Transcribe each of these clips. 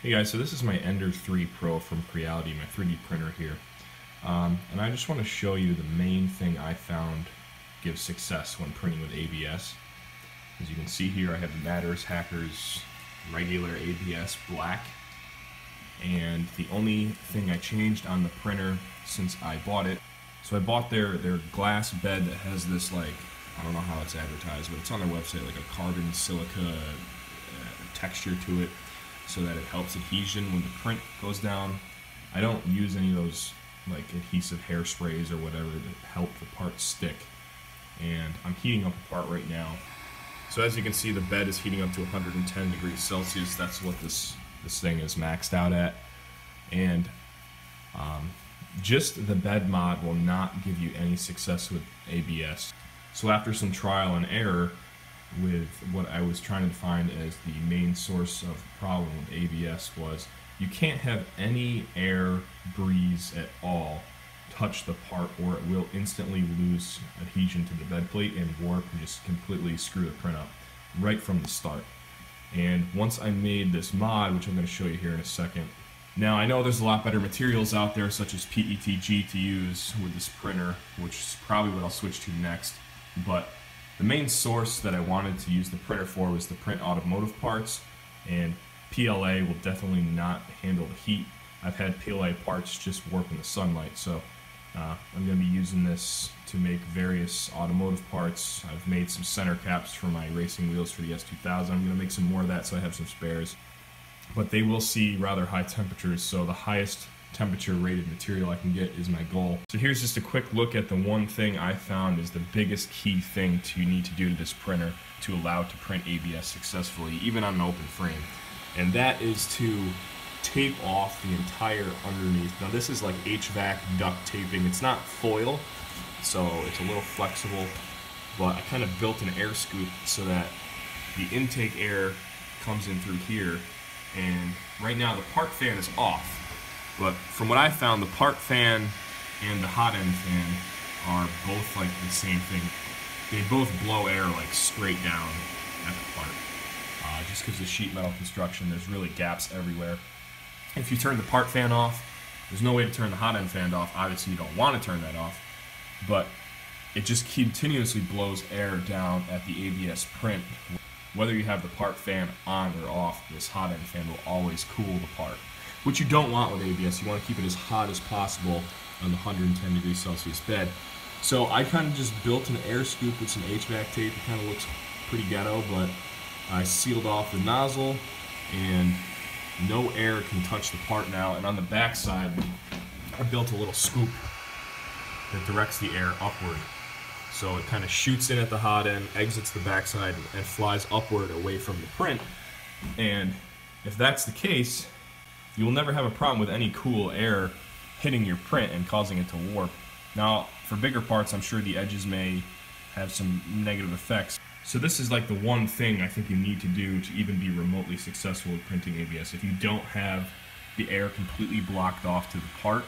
Hey guys, so this is my Ender 3 Pro from Creality, my 3D printer here. Um, and I just want to show you the main thing I found gives success when printing with ABS. As you can see here, I have Matters Hackers regular ABS black. And the only thing I changed on the printer since I bought it, so I bought their, their glass bed that has this like, I don't know how it's advertised, but it's on their website, like a carbon silica uh, texture to it so that it helps adhesion when the print goes down. I don't use any of those like adhesive hairsprays or whatever to help the part stick. And I'm heating up a part right now. So as you can see, the bed is heating up to 110 degrees Celsius. That's what this this thing is maxed out at. And um, just the bed mod will not give you any success with ABS. So after some trial and error, with what I was trying to find as the main source of problem with ABS was you can't have any air, breeze at all touch the part or it will instantly lose adhesion to the bed plate and warp and just completely screw the print up right from the start. And once I made this mod, which I'm going to show you here in a second, now I know there's a lot better materials out there such as PETG to use with this printer, which is probably what I'll switch to next, but the main source that I wanted to use the printer for was to print automotive parts, and PLA will definitely not handle the heat. I've had PLA parts just warp in the sunlight, so uh, I'm going to be using this to make various automotive parts. I've made some center caps for my racing wheels for the S2000. I'm going to make some more of that so I have some spares. But they will see rather high temperatures, so the highest temperature rated material I can get is my goal. So here's just a quick look at the one thing I found is the biggest key thing to need to do to this printer to allow it to print ABS successfully, even on an open frame. And that is to tape off the entire underneath. Now this is like HVAC duct taping. It's not foil, so it's a little flexible, but I kind of built an air scoop so that the intake air comes in through here. And right now the part fan is off, but from what I found, the part fan and the hot end fan are both like the same thing. They both blow air like straight down at the part. Uh, just because of the sheet metal construction, there's really gaps everywhere. If you turn the part fan off, there's no way to turn the hot end fan off. Obviously, you don't want to turn that off, but it just continuously blows air down at the ABS print. Whether you have the part fan on or off, this hot end fan will always cool the part which you don't want with ABS. You want to keep it as hot as possible on the 110 degrees Celsius bed. So I kind of just built an air scoop with some HVAC tape. It kind of looks pretty ghetto, but I sealed off the nozzle and no air can touch the part now. And on the back side, I built a little scoop that directs the air upward. So it kind of shoots in at the hot end, exits the backside, and flies upward away from the print. And if that's the case, you will never have a problem with any cool air hitting your print and causing it to warp. Now, for bigger parts, I'm sure the edges may have some negative effects. So this is like the one thing I think you need to do to even be remotely successful with printing ABS. If you don't have the air completely blocked off to the part,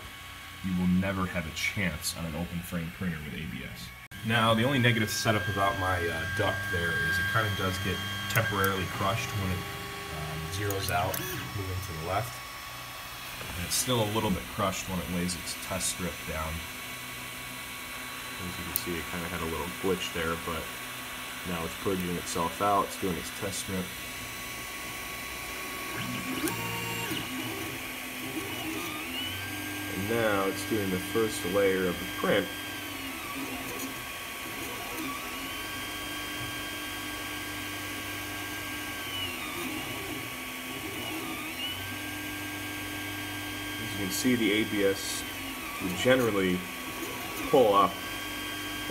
you will never have a chance on an open frame printer with ABS. Now, the only negative setup about my uh, duct there is it kind of does get temporarily crushed when it um, zeroes out, moving to the left. And it's still a little bit crushed when it lays its test strip down. As you can see, it kind of had a little glitch there, but now it's purging itself out. It's doing its test strip. And now it's doing the first layer of the print. you can see the ABS would generally pull up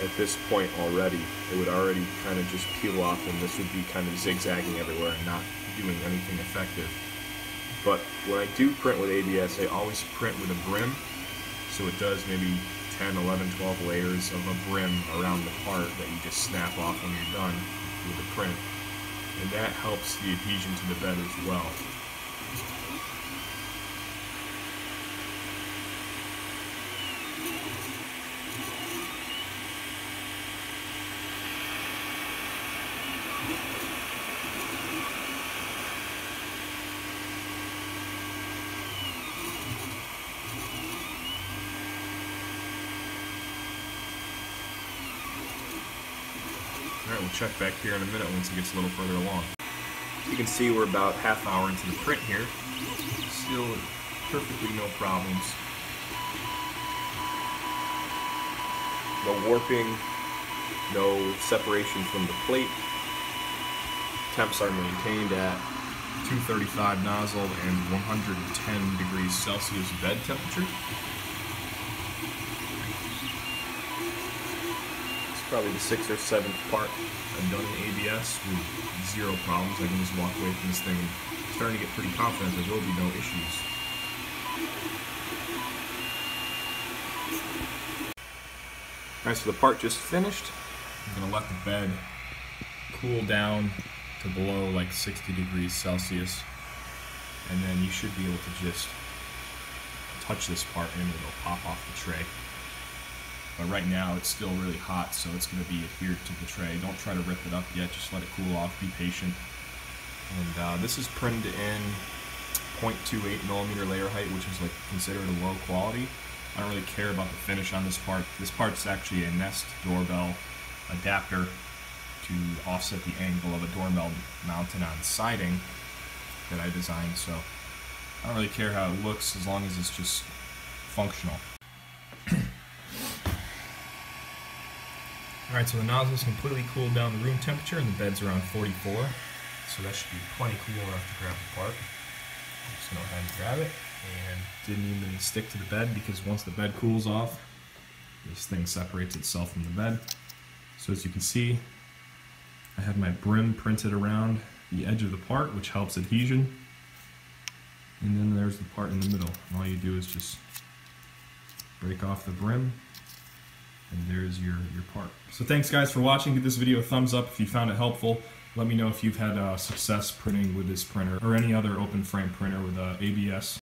at this point already. It would already kind of just peel off and this would be kind of zigzagging everywhere and not doing anything effective. But when I do print with ABS, I always print with a brim. So it does maybe 10, 11, 12 layers of a brim around the part that you just snap off when you're done with the print. And that helps the adhesion to the bed as well. We'll check back here in a minute once it gets a little further along. You can see we're about half hour into the print here. Still perfectly no problems. No warping, no separation from the plate. Temps are maintained at 235 nozzle and 110 degrees Celsius bed temperature. Probably the sixth or seventh part I've done in ABS with zero problems. I can just walk away from this thing starting to get pretty confident there will be no issues. Alright, so the part just finished. I'm going to let the bed cool down to below like 60 degrees Celsius and then you should be able to just touch this part and it'll pop off the tray. But right now it's still really hot so it's going to be adhered to the tray. Don't try to rip it up yet, just let it cool off, be patient. And uh, this is printed in 0.28 millimeter layer height which is like considered a low quality. I don't really care about the finish on this part. This part's actually a Nest doorbell adapter to offset the angle of a doorbell mounted on siding that I designed, so I don't really care how it looks as long as it's just functional. Alright, so the nozzle is completely cooled down to room temperature and the bed's around 44, so that should be plenty cool enough to grab apart. Just know how to grab it and didn't even stick to the bed because once the bed cools off, this thing separates itself from the bed. So as you can see, I have my brim printed around the edge of the part, which helps adhesion. And then there's the part in the middle. all you do is just break off the brim, and there's your, your part. So thanks guys for watching. Give this video a thumbs up if you found it helpful. Let me know if you've had uh, success printing with this printer or any other open frame printer with uh, ABS.